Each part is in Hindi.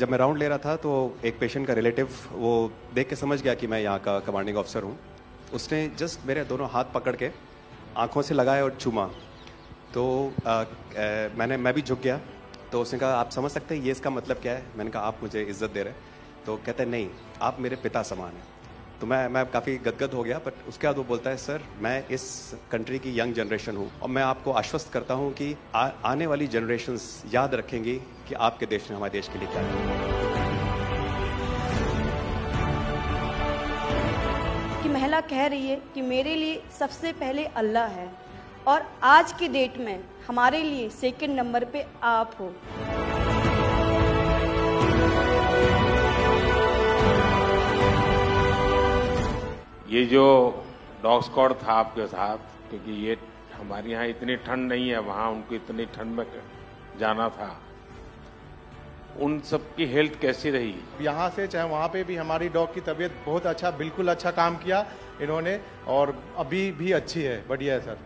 जब मैं राउंड ले रहा था तो एक पेशेंट का रिलेटिव वो देख के समझ गया कि मैं यहाँ का कमांडिंग ऑफिसर हूँ। उसने जस्ट मेरे दोनों हाथ पकड़ के आँखों से लगाया और चूमा। तो आ, आ, मैंने मैं भी झुक गया। तो उसने कहा आप समझ सकते हैं ये इसका मतलब क्या है? मैंने कहा आप मुझे इज़्ज़त दे रहे तो कहते हैं नहीं आप मेरे पिता समान हैं। तो मैं मैं काफ़ी गदगद हो गया बट उसके बाद वो बोलता है सर मैं इस कंट्री की यंग जनरेशन हूँ और मैं आपको आश्वस्त करता हूँ कि आ, आने वाली जनरेशन याद रखेंगी कि आपके देश ने हमारे देश के लिए क्या किया कि महिला कह रही है कि मेरे लिए सबसे पहले अल्लाह है और आज की डेट में हमारे लिए सेकंड नंबर पे आप हो। ये जो डॉग स्क्वाड था आपके साथ क्योंकि ये हमारे यहाँ इतनी ठंड नहीं है वहाँ उनको इतनी ठंड में जाना था। उन सब की हेल्थ कैसी रही? यहाँ से चाहे वहाँ पे भी हमारी डॉग की तबीयत बहुत अच्छा बिल्कुल अच्छा काम किया इन्होंने और अभी भी अच्छी है बढ़िया है सर।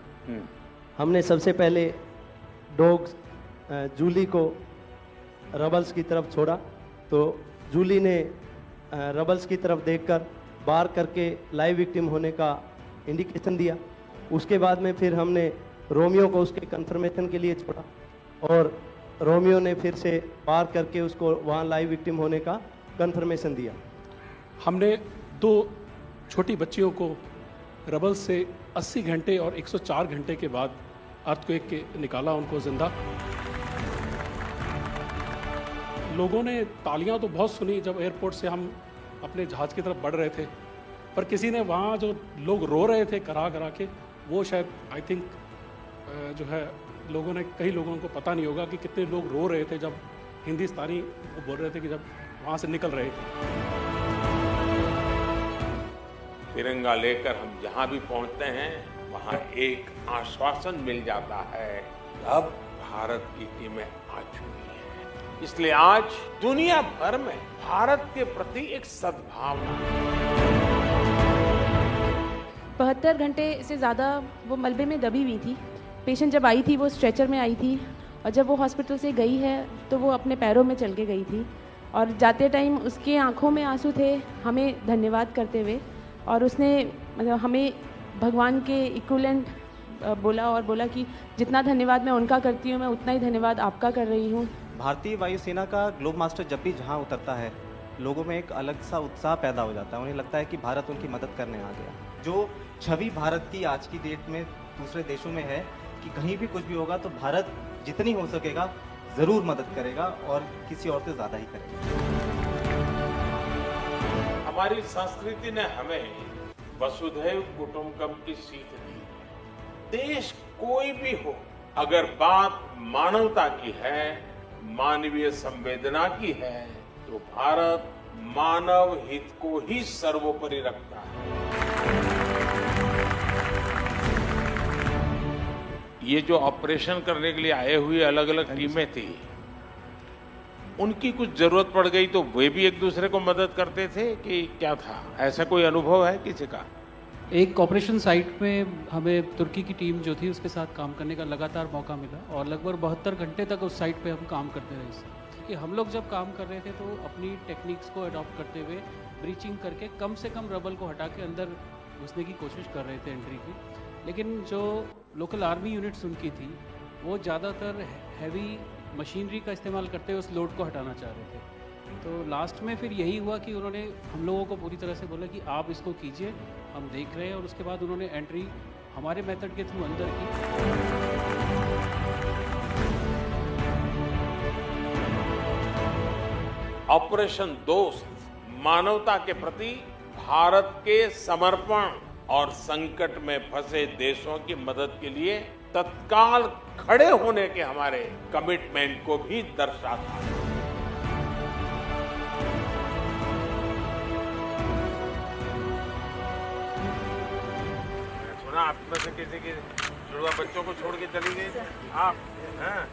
हमने सबसे पहले डॉग जूली को रबल्स की तरफ़ छोड़ा। तो जूली ने रबल्स की तरफ़ देखकर बार करके लाइव विक्टिम होने का इंडिकेशन दिया। उसके बाद में फिर हमने रोमियो को उसके कंफर्मेशन के लिए छोड़ा। और रोमियो ने फिर से पार करके उसको वहाँ लाइव विक्टिम होने का कंफर्मेशन दिया। हमने दो छोटी बच्चियों को रबल से 80 घंटे और 104 घंटे के बाद अर्थक्वेक के निकाला, उनको ज़िंदा। लोगों ने तालियाँ तो बहुत सुनी जब एयरपोर्ट से हम अपने जहाज़ की तरफ़ बढ़ रहे थे, पर किसी ने वहाँ जो लोग रो रहे थे करा करा के, वो शायद आई थिंक जो है लोगों ने कई लोगों को पता नहीं होगा कि कितने लोग रो रहे थे जब हिंदुस्तानी वो बोल रहे थे कि जब वहाँ से निकल रहे थे। तिरंगा लेकर हम जहाँ भी पहुँचते हैं वहाँ एक आश्वासन मिल जाता है अब भारत की टीमें आ चुकी हैं। इसलिए आज दुनिया भर में भारत के प्रति एक सद्भावना। बहत्तर घंटे से ज़्यादा वो मलबे में दबी हुई थी। पेशेंट जब आई थी, वो स्ट्रेचर में आई थी और जब वो हॉस्पिटल से गई है तो वो अपने पैरों में चल के गई थी। और जाते टाइम उसके आँखों में आँसू थे हमें धन्यवाद करते हुए। और उसने मतलब हमें भगवान के इक्वलेंट बोला और बोला कि जितना धन्यवाद मैं उनका करती हूँ, मैं उतना ही धन्यवाद आपका कर रही हूँ। भारतीय वायुसेना का ग्लोब मास्टर जब भी जहाँ उतरता है, लोगों में एक अलग सा उत्साह पैदा हो जाता है। उन्हें लगता है कि भारत उनकी मदद करने आ गया। जो छवि भारत की आज की डेट में दूसरे देशों में है कि कहीं भी कुछ भी होगा तो भारत जितनी हो सकेगा ज़रूर मदद करेगा और किसी और से ज़्यादा ही करेगा। हमारी संस्कृति ने हमें वसुधैव कुटुंबकम की सीख दी। देश कोई भी हो, अगर बात मानवता की है, मानवीय संवेदना की है तो भारत मानव हित को ही सर्वोपरि रखता है। ये जो ऑपरेशन करने के लिए आए हुए अलग अलग टीमें थी उनकी कुछ ज़रूरत पड़ गई तो वे भी एक दूसरे को मदद करते थे कि क्या था? ऐसा कोई अनुभव है किसी का? एक ऑपरेशन साइट में हमें तुर्की की टीम जो थी उसके साथ काम करने का लगातार मौका मिला और लगभग बहत्तर घंटे तक उस साइट पे हम काम करते रहे कि हम लोग जब काम कर रहे थे तो अपनी टेक्निक्स को अडॉप्ट करते हुए ब्रीचिंग करके कम से कम रबल को हटा के अंदर घुसने की कोशिश कर रहे थे एंट्री की। लेकिन जो लोकल आर्मी यूनिट्स उनकी थी, वो ज़्यादातर हैवी मशीनरी का इस्तेमाल करते हुए उस लोड को हटाना चाह रहे थे। तो लास्ट में फिर यही हुआ कि उन्होंने हम लोगों को पूरी तरह से बोला कि आप इसको कीजिए, हम देख रहे हैं और उसके बाद उन्होंने एंट्री हमारे मेथड के थ्रू अंदर की। ऑपरेशन दोस्त मानवता के प्रति भारत के समर्पण। और संकट में फंसे देशों की मदद के लिए तत्काल खड़े होने के हमारे कमिटमेंट को भी दर्शाता है। सुना, आप में से किसी के जुड़वा बच्चों को छोड़ के चली गई? आप, हैं?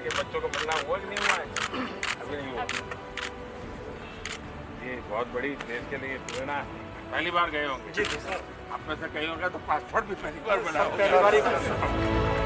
के बच्चों को मिलना हुआ कि नहीं हुआ? है अभी नहीं हुआ। ये बहुत बड़ी देश के लिए प्रेरणा है। पहली बार गए होंगे। जी सर। आप में से कहीं होगा तो पासपोर्ट भी पहली बार बना होगा।